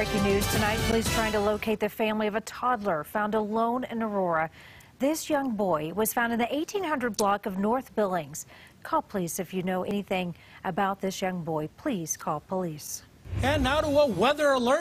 Breaking news tonight, police trying to locate the family of a toddler found alone in Aurora. This young boy was found in the 1800 block of North Billings. Call police if you know anything about this young boy. Please call police. And now to a weather alert.